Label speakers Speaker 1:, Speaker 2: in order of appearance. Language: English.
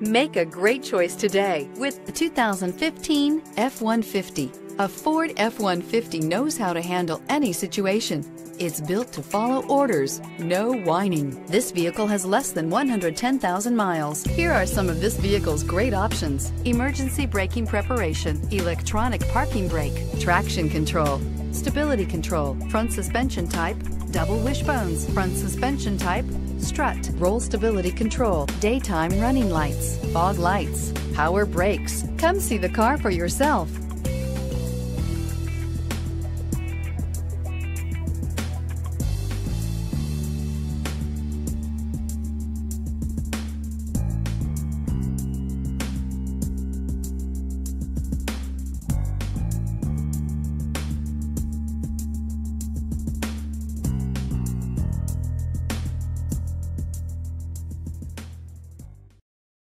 Speaker 1: Make a great choice today with the 2015 F-150. A Ford F-150 knows how to handle any situation. It's built to follow orders, no whining. This vehicle has less than 110,000 miles. Here are some of this vehicle's great options. Emergency braking preparation, electronic parking brake, traction control, stability control, front suspension type, double wishbones, front suspension type, strut, roll stability control, daytime running lights, fog lights, power brakes. Come see the car for yourself.